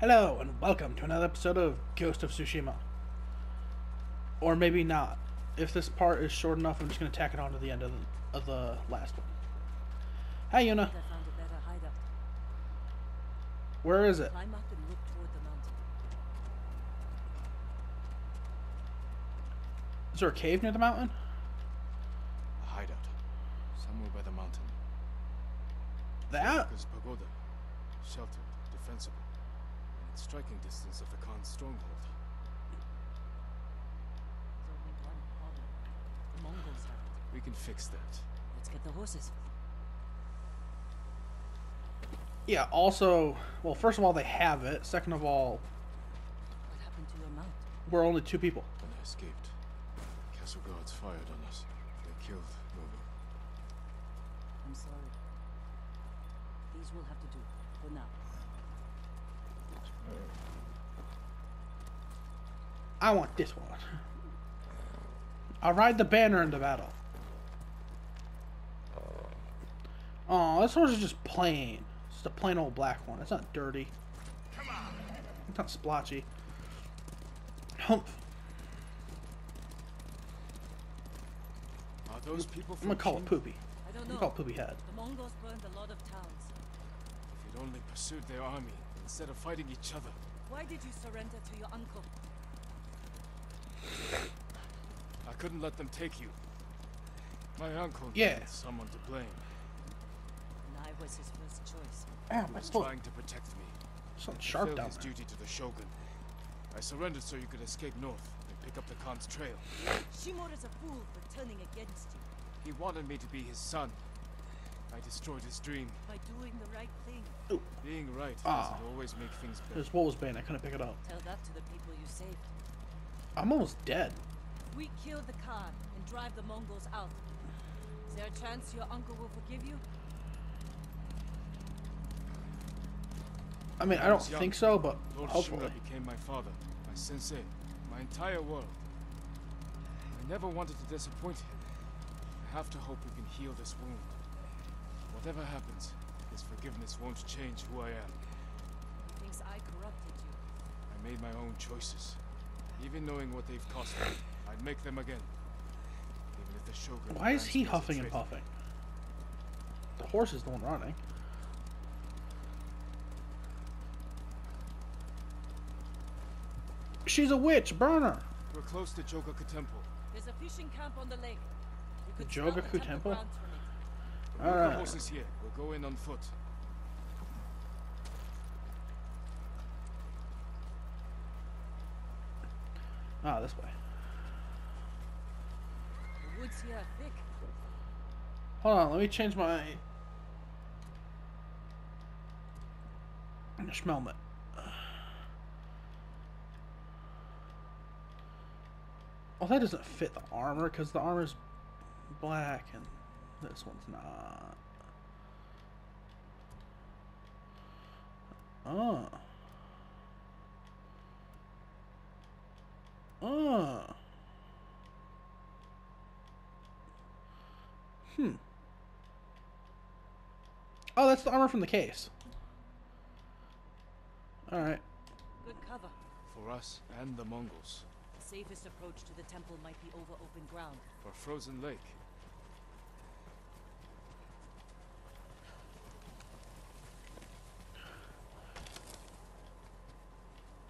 Hello, and welcome to another episode of Ghost of Tsushima. Or maybe not. If this part is short enough, I'm just going to tack it on to the end of the, of the last one. Hi, Yuna. I found a better hideout. Where is it? Climb up and look toward the mountain. Is there a cave near the mountain? A hideout. Somewhere by the mountain. That? Pagoda. Sheltered, defensible. And in striking distance of the Khan's stronghold. There's only one problem. The Mongols have it. We can fix that. Let's get the horses. Yeah, also, well, first of all, they have it. Second of all, What happened to your mount? we're only two people. When I escaped, castle guards fired on us. They killed Nobu. I'm sorry. These will have to do for now. I want this one. I'll ride the banner in the battle. Oh, this horse is just plain. It's a plain old black one. It's not dirty. It's not splotchy. Humph. Are those people I'm gonna call it Poopy. I don't I'm know. gonna call it Poopy Head. The Mongols burned a lot of towns. If you'd only pursued their army instead of fighting each other. Why did you surrender to your uncle? I couldn't let them take you. My uncle Yeah. needed someone to blame. And I was his first choice. Ah, He my was foot. trying to protect me. Something He sharp failed down his there. duty to the Shogun. I surrendered so you could escape north and pick up the Khan's trail. Shimura is a fool for turning against you He wanted me to be his son. I destroyed his dream. by doing the right thing. Being right Ah. doesn't always make things better. There's Wolfsbane. I couldn't pick it up. Tell that to the people you saved. I'm almost dead. We kill the Khan and drive the Mongols out. Is there a chance your uncle will forgive you? I mean, I I don't was young. think so, but Lord hopefully. Shimura became my father, my sensei, my entire world. I never wanted to disappoint him. I have to hope we can heal this wound. Whatever happens, his forgiveness won't change who I am. He thinks I corrupted you. I made my own choices. Even knowing what they've cost me, I'd make them again. Even if the Shogun Why is he me as a huffing and puffing? The horse is the one running. She's a witch. burner. We're close to Jogaku Temple. There's a fishing camp on the lake. You could Jogaku the Temple? grounds from it. Leave Alright. the horses here. We'll go in on foot. Ah, this way. The woods here are thick. Hold on. Let me change my. Schmelmet. Well, that doesn't fit the armor because the armor's black and this one's not. Oh. Oh. Hmm. Oh, that's the armor from the case. Alright. Good cover. For us and the Mongols. The safest approach to the temple might be over open ground. Or Frozen Lake.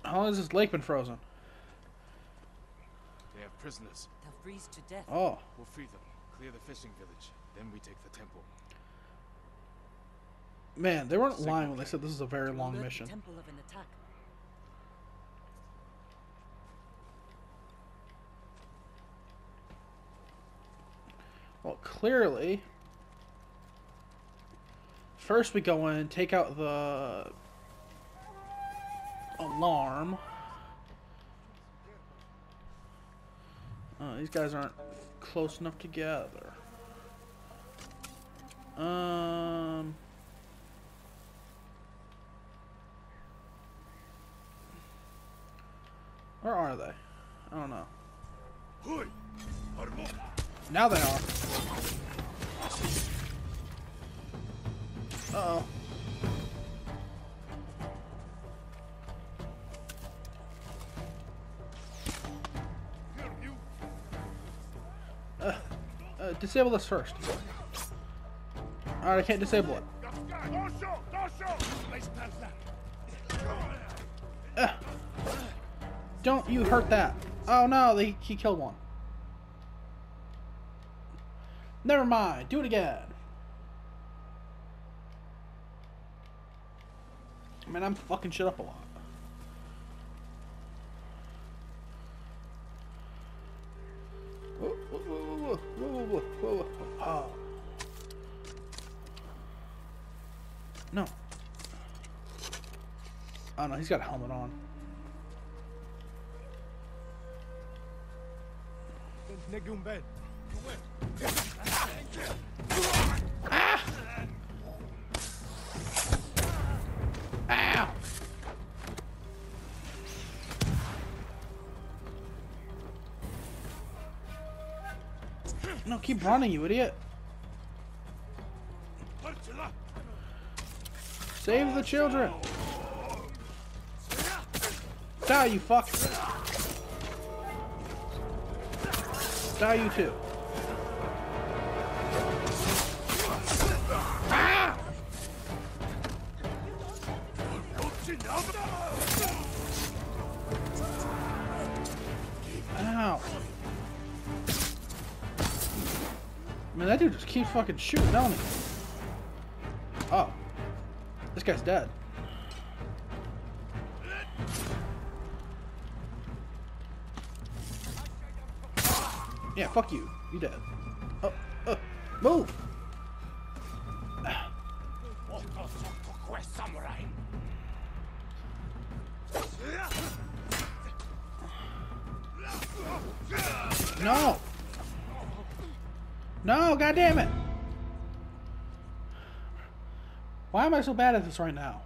How long has this lake been frozen? They have prisoners. They'll freeze to death. Oh. We'll free them, clear the fishing village, then we take the temple. Man, they weren't lying when they said this is a very long mission. Temple of an attack. Well, clearly. First, we go in, take out the alarm. Oh, these guys aren't close enough together. Um. Where are they? I don't know. Now they are. Uh oh. Disable this first. Alright, I can't disable it. Ugh. Don't you hurt that. Oh no, they, he killed one. Never mind, do it again. Man, I'm fucking shit up a lot. He's got a helmet on. Ah! No, keep running, you idiot. Save the children. Die, you fuck. Die, you too. Ah! Man, that dude just keeps fucking shooting, doesn't he? Oh. This guy's dead. Yeah, fuck you. You dead. Oh, oh, move! No! No, god damn it! Why am I so bad at this right now?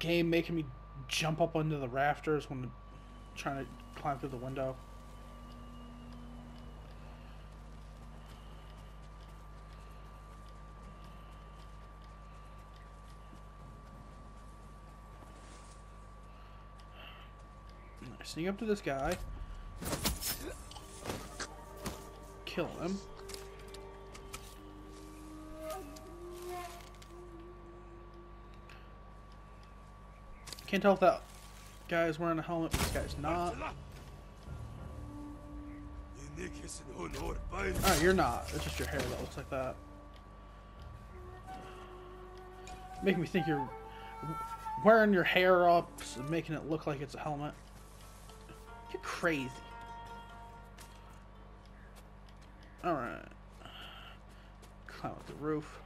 Game making me jump up onto the rafters when trying to climb through the window. Sneak up to this guy. Kill him. Can't tell if that guy is wearing a helmet, this guy's not. Oh, you're not. It's just your hair that looks like that. Making me think you're wearing your hair up, and making it look like it's a helmet. You're crazy. Alright. Climb up the roof.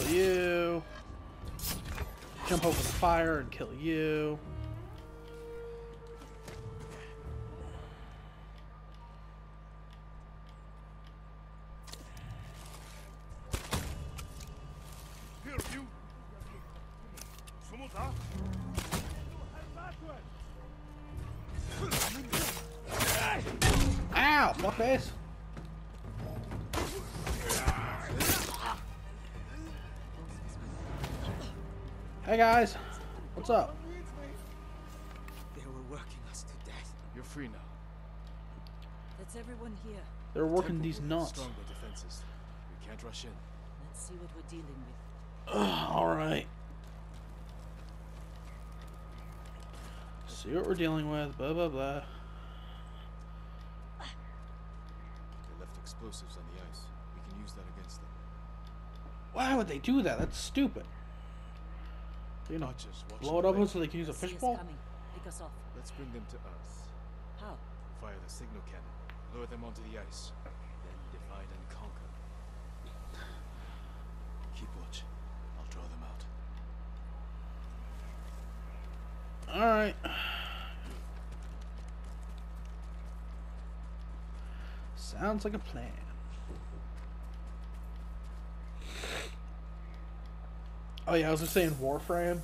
Kill you. Jump over the fire and kill you. Hey guys, what's up? They were working us to death. You're free now. That's everyone here. They're working Temple these will have nuts. Stronger defenses. We can't rush in. Let's see what we're dealing with. Alright. See what we're dealing with, blah blah blah. They left explosives on the ice. We can use that against them. Why would they do that? That's stupid. You know, Watch us. Watch blow it the up so they can use a See us fishbowl? coming. Pick us off. Let's bring them to us. How? Fire the signal cannon. Lower them onto the ice. Then divide and conquer. Keep watch. I'll draw them out. Alright. Sounds like a plan. Oh yeah, I was just saying Warframe.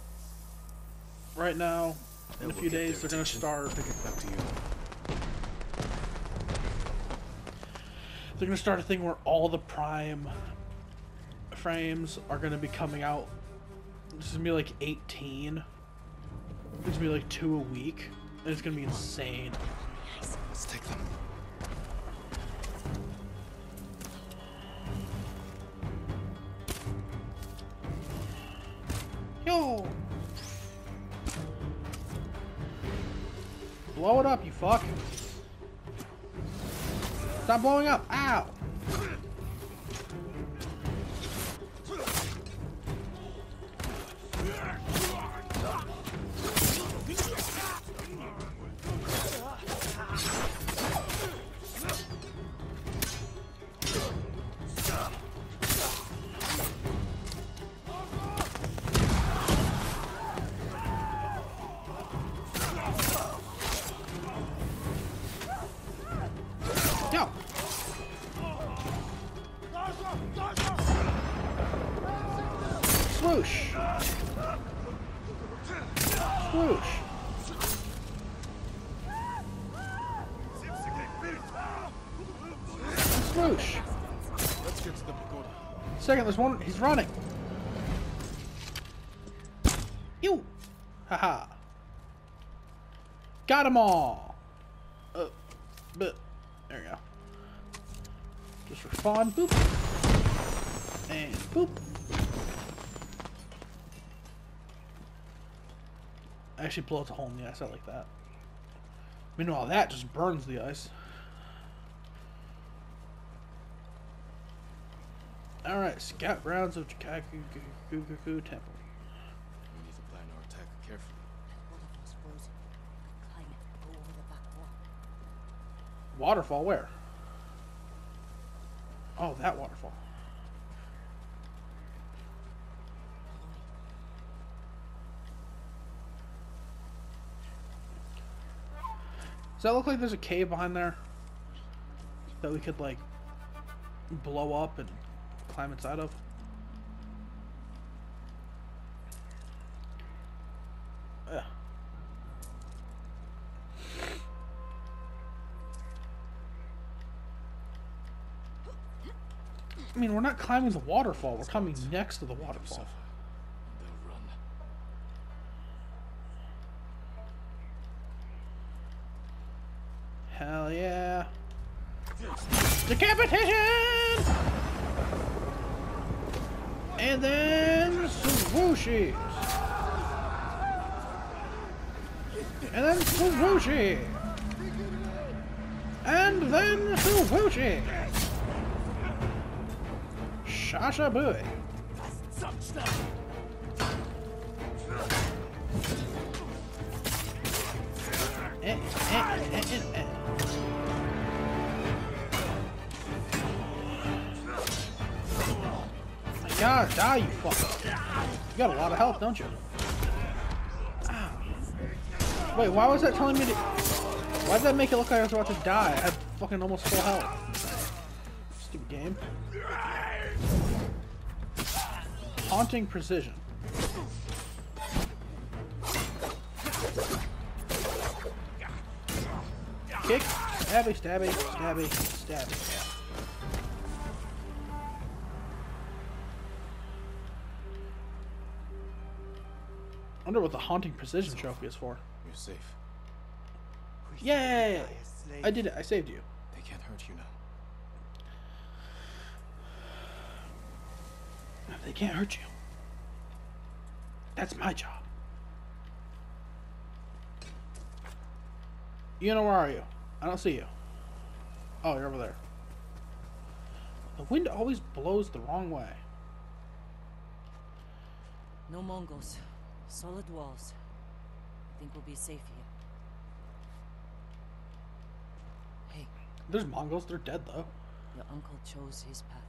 Right now, In a We'll few days, their they're gonna start. I'll back to you. They're gonna start a thing where all the Prime frames are gonna be coming out. This is gonna be like 18. It's gonna be like two a week. And it's gonna be insane. Let's take them. Blow it up, you fuck! Stop blowing up! Ow! Second, there's one. He's running. You. Haha. Got them all. Uh, but there we go. Just fun. Boop. And boop. Actually blow blows a hole in the ice. I like that. Meanwhile, that just burns the ice. Alright, scout grounds of Jogaku Temple. We need to plan our attack carefully. That waterfall's frozen. Climb it. Go over the back wall. Waterfall where? Oh, that waterfall. Does that look like there's a cave behind there? That we could, like, blow up and climb inside of? Yeah. I mean, we're not climbing the waterfall. We're coming next to the waterfall. Hell yeah. Decapitation! And then swooshies. And then swooshie. And then swooshie. Shasha Booey. Eh, eh, eh, God, die, you fucker. You got a lot of health, don't you? Wait, why was that telling me to... Why did that make it look like I was about to die? I had fucking almost full health. Stupid game. Haunting precision. Kick, stabby, stabby, stabby, stabby. Wonder what the haunting precision trophy is for. You're safe. We Yay! die as slaves. I did it. I saved you. They can't hurt you now. They can't hurt you. That's my job. You know, where are you? I don't see you. Oh, you're over there. The wind always blows the wrong way. No Mongols. Solid walls. I think we'll be safe here. Hey, There's Mongols. They're dead, though. your uncle chose his path.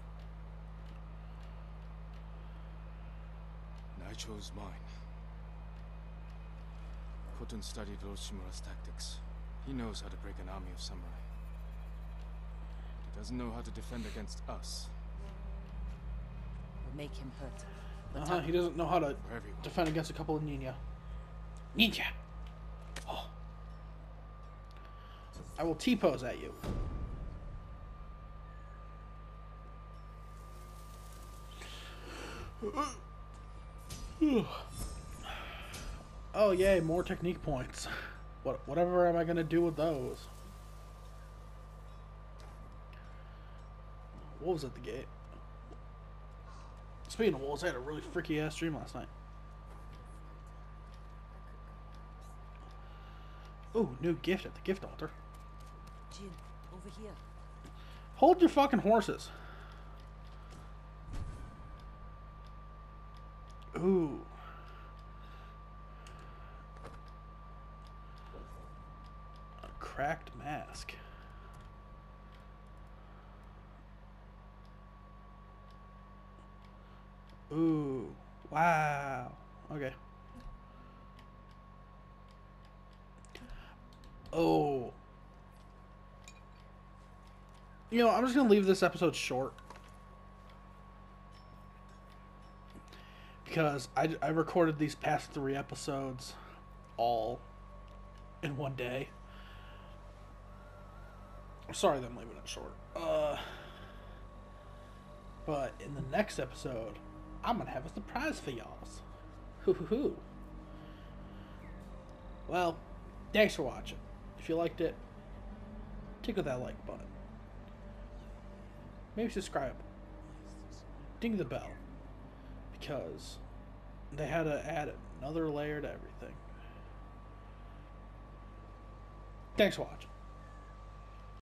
And I chose mine. Khotun studied Orochimaru's tactics. He knows how to break an army of samurai. But he doesn't know how to defend against us, We'll make him hurt. Uh-huh, he doesn't know how to defend against a couple of ninja. Ninja! Oh. I will T-pose at you. oh yay, more technique points. What whatever am I gonna do with those? Wolves at the gate. Speaking of walls, I had a really freaky ass dream last night. Ooh, new gift at the gift altar. Jin, over here. Hold your fucking horses. Ooh. A cracked mask. Ooh. Wow. Okay. Oh. You know, I'm just gonna leave this episode short. Because I, I recorded these past three episodes all in one day. I'm sorry that I'm leaving it short. Uh, but in the next episode, I'm gonna have a surprise for y'all. Hoo hoo hoo. Well, thanks for watching. If you liked it, tickle that like button. Maybe subscribe. Ding the bell. Because they had to add another layer to everything. Thanks for watching.